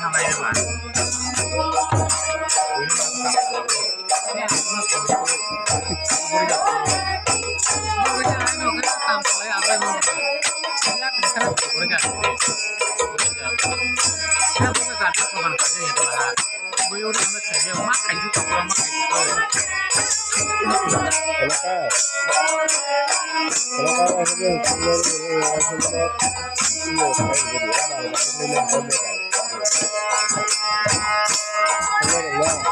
năm nay mà Kalau kalau sebelum sebelum sebelum sebelum sebelum sebelum sebelum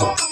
oh you.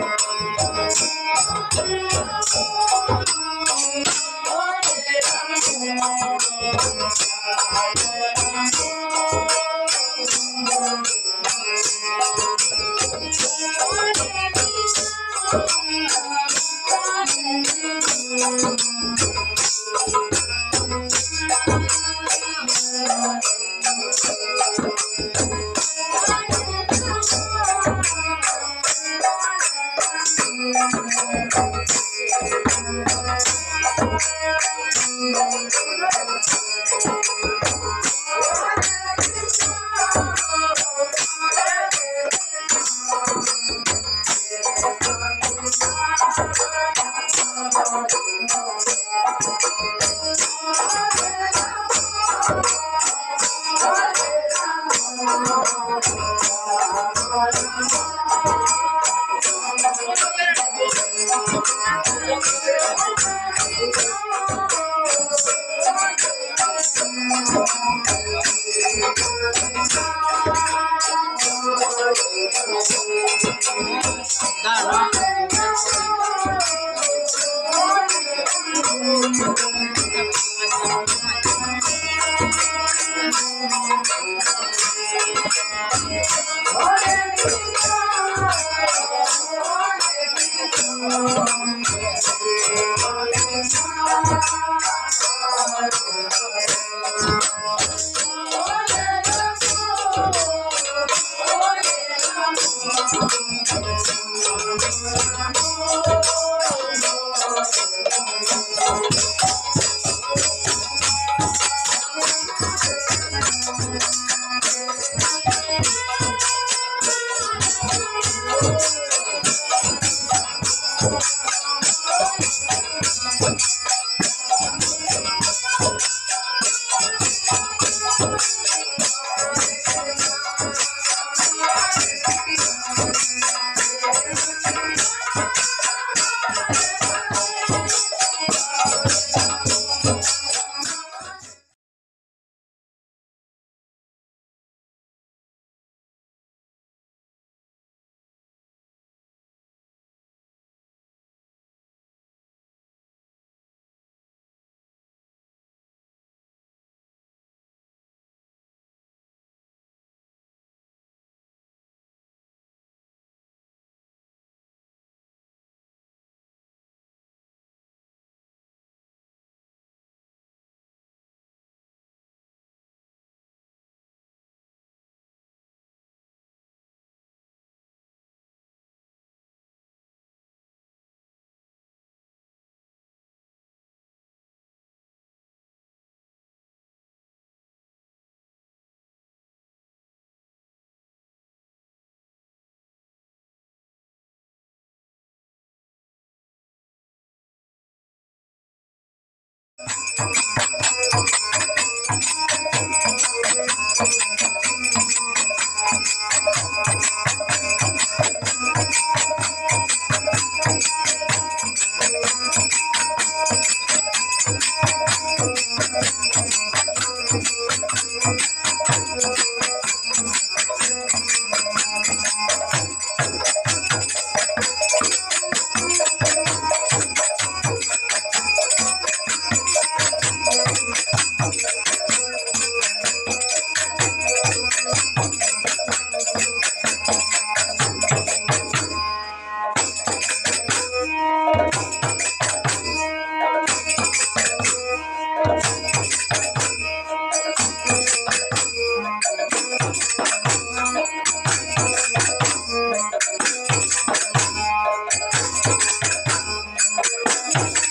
Bye.